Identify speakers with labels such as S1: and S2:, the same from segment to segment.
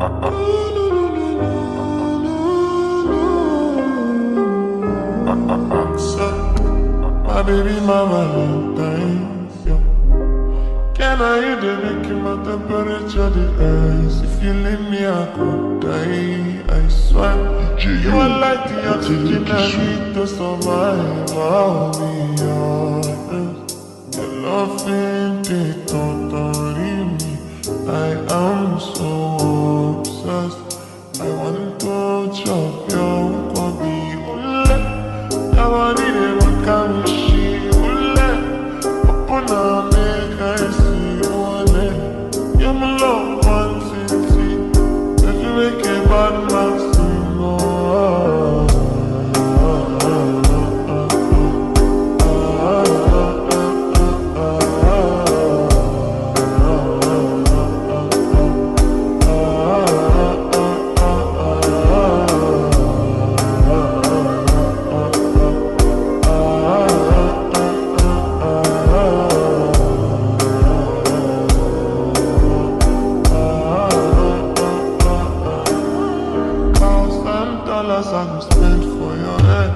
S1: My baby mama love yeah. Can I hear the making my temperature? If you leave me, I could die. I swear, you are like the oxygen I need to survive. Oh, me, oh. Dollars I go spend for your head.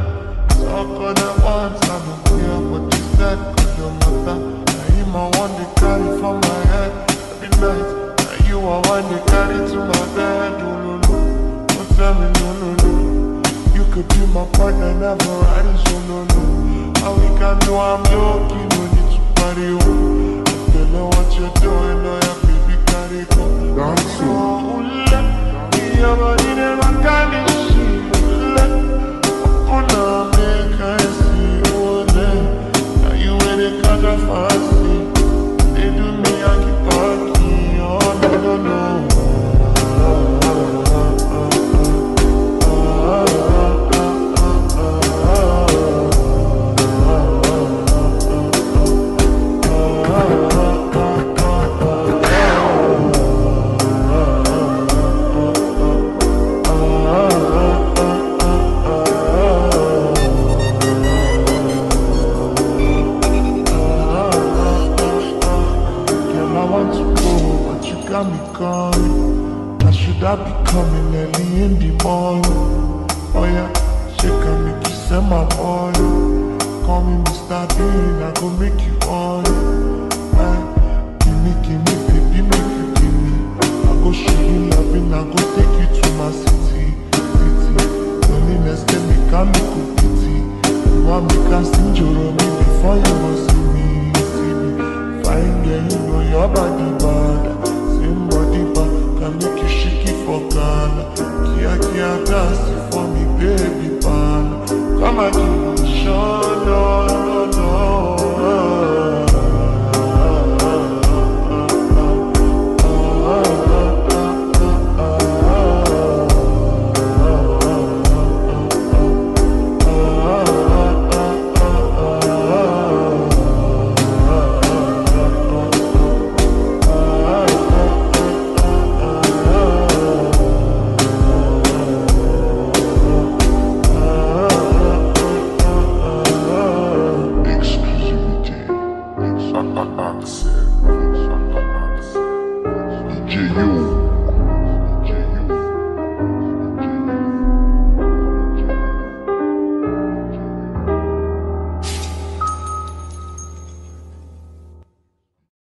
S1: Talk on the once I don't care what you said. Cause your matter, now you my one they carry from my head. Every night, now you are one they carry to my bed. Oh no no, don't tell me no no no. You could be my partner, never riding solo oh, no. no All we can do, I'm lucky, no need They do me a keep. Oh no no no. got me gone. Now should I be coming early in the morning? Oh yeah, shake on me, kiss my boy. Call me Mr. Bean, I go make you on. Eh, give me, give me, baby, make you give me. I go show you loving, I go take you to my city, city. Loneliness can make a me could pity. You want me your Joromi before you must see me, see me. Fine girl, you know your body. you.